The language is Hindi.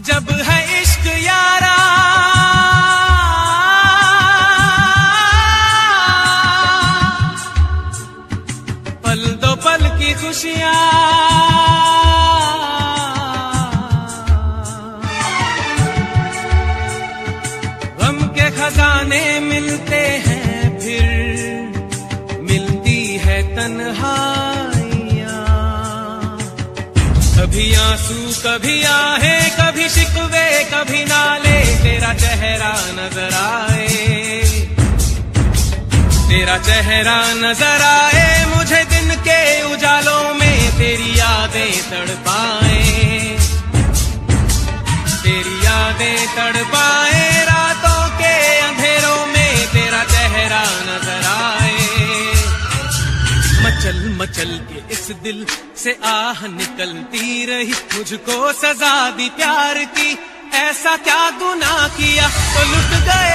अजब है इश्क यारा। पल दो पल की खुशियाँ। खजाने मिलते हैं फिर, मिलती है तन्हाइयाँ। कभी आँसू, कभी आहे। तेरा चेहरा नज़र आए, मुझे दिन के उजालों में तेरी यादें तड़पाए। तेरी यादें तड़पाए, रातों के अंधेरों में तेरा चेहरा नज़र आए। मचल मचल के इस दिल से आह निकलती रही, मुझको सजा दी प्यार की, ऐसा क्या गुनाह किया? तो लुट गए